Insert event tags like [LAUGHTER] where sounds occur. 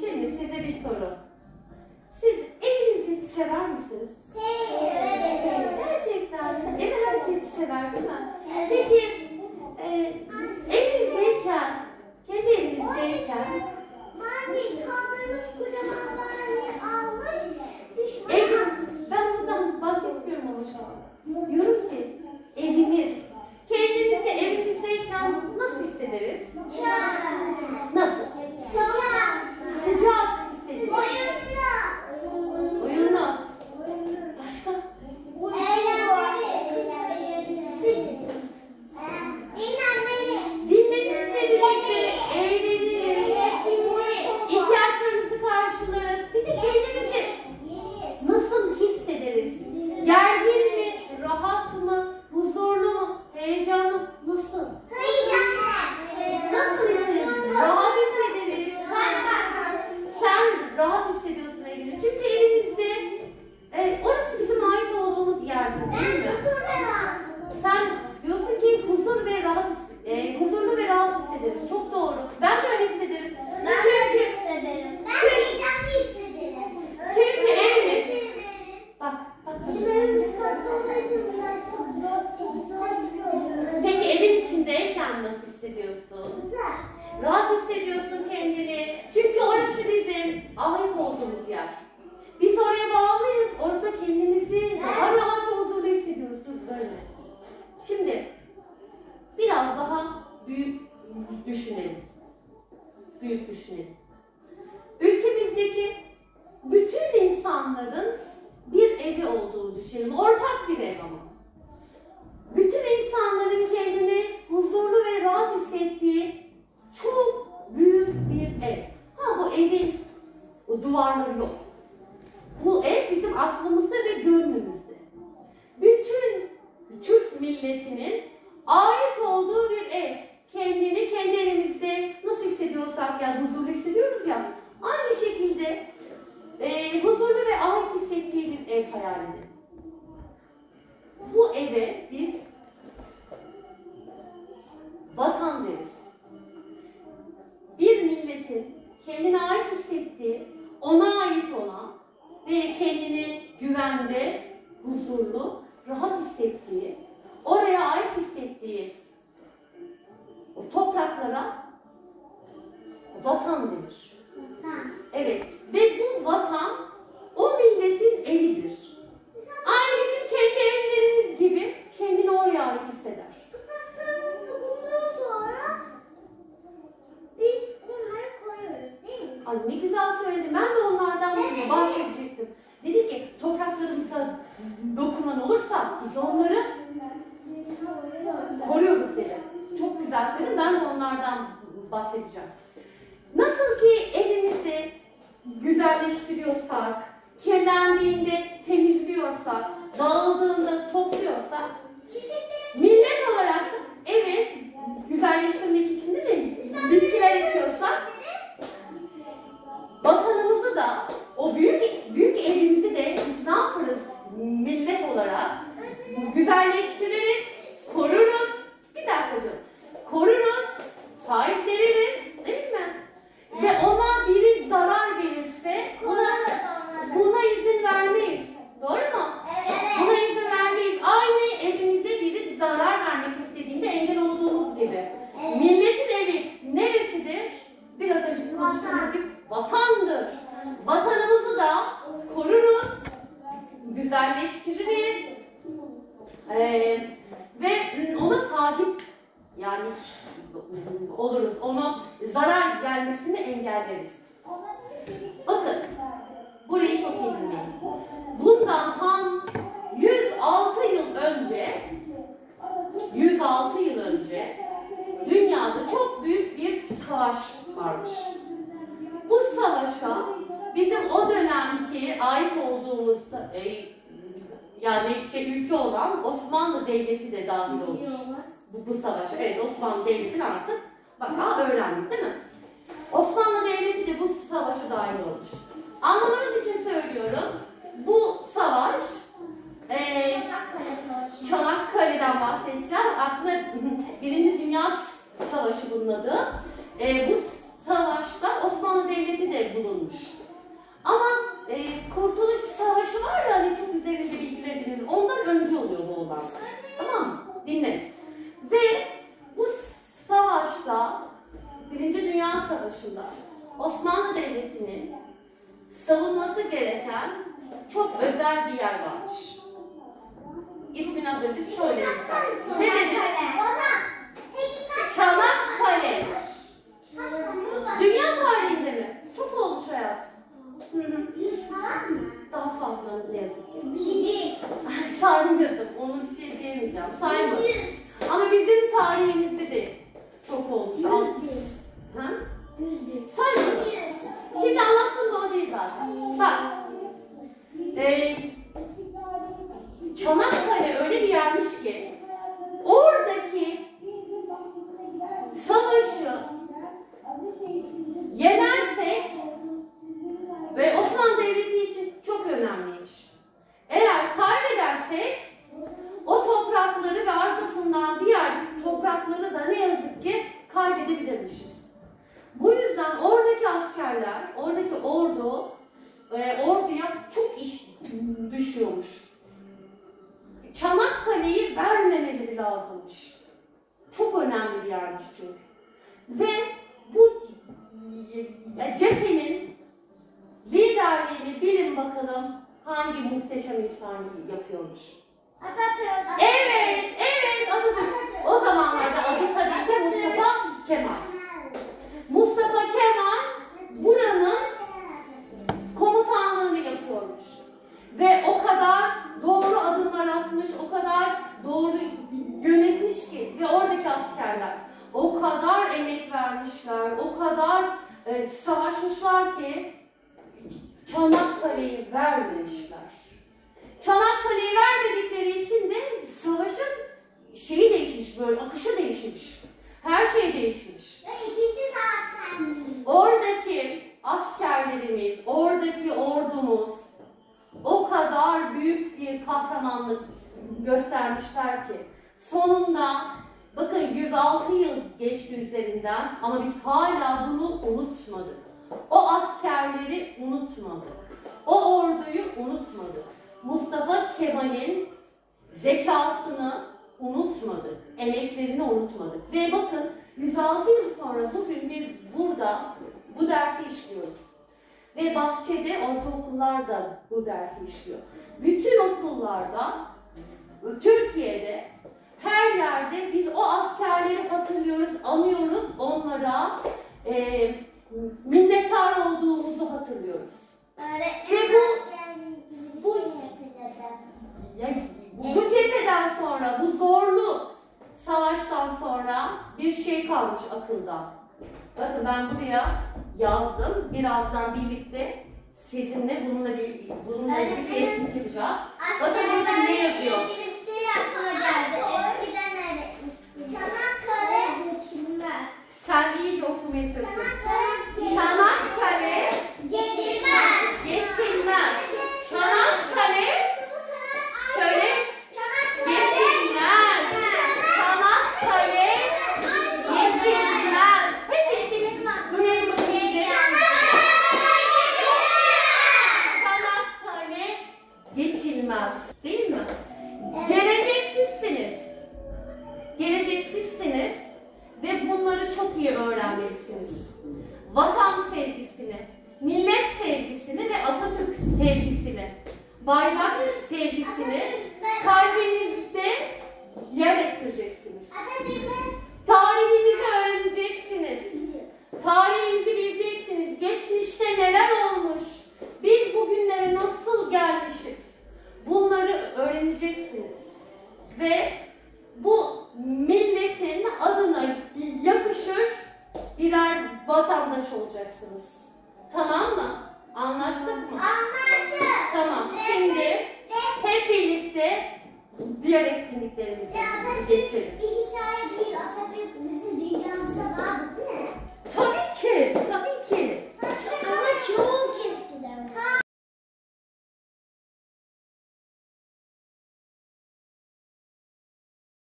Şimdi size bir soru. Siz evinizi sever misiniz? Gerçekten. Evi herkes sever değil mi? Peki e, evinizdeyken, kendi evinizdeyken ev, ben bundan bahsetmiyorum ama şu an. Diyorum ki evimiz, kendimizi evimizdeyken nasıl hissederiz? Nasıl? Sıcak hissederiz. Uyumlu. Başka? Dinleniriz, eğleniriz, ihtiyaçlarımızı karşılarız. Bir de kendimizi nasıl hissederiz? Gergin mi, rahat mı, huzurlu mu, heyecanlı mı? Nasıl? Nasıl hissederiz? Rahat hissederiz. Sen rahat hissediyorsun evini. Çünkü evimizde e, orası bizim ait olduğumuz yerdir değil mi? Sen diyorsun ki huzur ve rahat his- e, huzurlu ve rahat hissederiz. Çok doğru. Ben de öyle hissederim. Çünkü çünkü evimiz bak bak. Peki evin içindeyken nasıl hissediyorsun? Rahat hissediyorsun kendini. Çünkü orası bizim ait olduğumuz yer. Biz oraya bağlıyız. Orada kendimizi daha rahat ve huzurlu hissediyoruz. Dur böyle. Şimdi biraz daha büyük düşünelim. Büyük düşünelim. Ülkemizdeki bütün insanların bir evi olduğunu düşünelim. Ortak bir ev ama. Bütün insanların kendini huzurlu ve rahat hissettiği çok büyük bir ev. Ha bu evin o duvarları yok. Bu ev bizim aklımızda ve gönlümüzde. Bütün Türk milletinin ait olduğu bir ev. Kendini kendi evimizde nasıl hissediyorsak yani huzurlu hissediyoruz ya. Aynı şekilde e, huzurlu ve ait hissettiği bir ev hayal edin. Bu eve biz vatan deriz. Milletin kendine ait hissettiği, ona ait olan ve kendini güvende, huzurlu, rahat hissettiği, oraya ait hissettiği o topraklara vatan denir. Evet ve bu vatan o milletin evidir. Aynı bizim kendi evlerimiz gibi kendini oraya ait hisseder. Ay ne güzel söyledin. Ben de onlardan bahsedecektim. Dedi ki topraklarımıza olursa biz onları koruyoruz dedi. Çok güzel söyledin. Ben de onlardan bahsedeceğim. Nasıl ki evimizi güzelleştiriyorsak, kirlendiğinde temizliyorsak, dağıldığında topluyorsak, millet olarak da evet güzelleştirmek için de mi bitkiler ekiyorsak, vatanımızı da o büyük büyük evimizi de biz ne yaparız millet olarak güzelleştiririz, koruruz. Bir dakika hocam. Koruruz, sahipleniriz değil mi? Ve ona biri zarar verirse buna, buna izin vermeyiz. Doğru mu? Buna izin vermeyiz. Aynı evimize biri zarar vermek istediğinde engel olduğumuz gibi. Milletin evi neresidir? Biraz önce konuştuğumuz gibi vatandır. Vatanımızı da koruruz, güzelleştiririz ee, ve ona sahip yani oluruz. Onu zarar gelmesini engelleriz. Bakın burayı çok iyi dinleyin. Bundan tam 106 yıl önce 106 yıl önce dünyada çok büyük bir savaş varmış. Bu savaşa bizim o dönemki ait olduğumuz e, yani şey ülke olan Osmanlı Devleti de dahil olmuş. Bu, bu savaşa. Evet Osmanlı Devleti'ni artık bayağı öğrendik değil mi? Osmanlı Devleti de bu savaşa dahil olmuş. Anlamanız için söylüyorum. Bu savaş e, Çanakkale'den bahsedeceğim. Aslında [LAUGHS] Birinci Dünya Savaşı bunun adı. E, bu savaşta Osmanlı Devleti de bulunmuş. Ama e, Kurtuluş Savaşı var ya hani çok üzerinde bilgiler ediniz. Ondan önce oluyor bu olanlar. Tamam mı? Dinle. Ve bu savaşta Birinci Dünya Savaşı'nda Osmanlı Devleti'nin savunması gereken çok özel bir yer varmış. İsmini az önce söylemişler. Ne dedi? Çanakkale. Dünya tarihinde mi? Çok olmuş hayat. Hı hı. Daha fazla ne yazık ki. [LAUGHS] Saymıyordum. Onu bir şey diyemeyeceğim. Saymadım. Ama bizim tarihimizde de çok olmuş. Ha? Saymadım. Şimdi anlattım da o değil zaten. Bak. Ee, Çanakkale öyle bir yermiş ki oradaki savaşı yenersek ve Osmanlı Devleti için çok önemliymiş. Eğer kaybedersek o toprakları ve arkasından diğer toprakları da ne yazık ki kaybedebilirmişiz. Bu yüzden oradaki askerler, oradaki ordu, e, orduya çok iş düşüyormuş. Çanakkale'yi vermemeleri lazımmış. Çok önemli bir yermiş çünkü. Ve bu e, cephenin liderliğini bilin bakalım hangi muhteşem insan yapıyormuş. Evet, evet Atatürk. O zamanlarda adı tabii ki Mustafa Kemal. Mustafa Kemal buranın komutanlığını yapıyormuş. Ve o kadar doğru adımlar atmış, o kadar doğru yönetmiş ki ve oradaki askerler o kadar emek vermişler, o kadar e, savaşmışlar ki Çanakkale'yi vermemişler. Çanakkale'yi vermedikleri için de savaşın şeyi değişmiş böyle, akışı değişmiş. Her şey değişmiş. Oradaki askerlerimiz, oradaki ordumuz o kadar büyük bir kahramanlık göstermişler ki sonunda bakın 106 yıl geçti üzerinden ama biz hala bunu unutmadık. O askerleri unutmadık. O orduyu unutmadık. Mustafa Kemal'in zekasını unutmadık. Emeklerini unutmadık. Ve bakın 106 yıl sonra bugün biz burada bu dersi işliyoruz. Ve bahçede ortaokullar da bu dersi işliyor. Bütün okullarda, Türkiye'de her yerde biz o askerleri hatırlıyoruz, anıyoruz, onlara e, minnettar olduğumuzu hatırlıyoruz. Ve bu, bu, yani bu cepheden sonra, bu zorlu savaştan sonra bir şey kalmış akılda. Bakın ben buraya yazdım. Birazdan birlikte sizinle bununla bir bununla ilgili bir etkinlik yapacağız. Bakın burada ne yazıyor? Vatan sevgisini, millet sevgisini ve Atatürk sevgisini, bayrak sevgisini kalbinizde yer ettireceksiniz. Tarihinizi öğreneceksiniz. Tarihinizi bileceksiniz. Geçmişte neler olmuş? diğer etkinliklerimize geçelim. Bir hikaye değil, Atatürk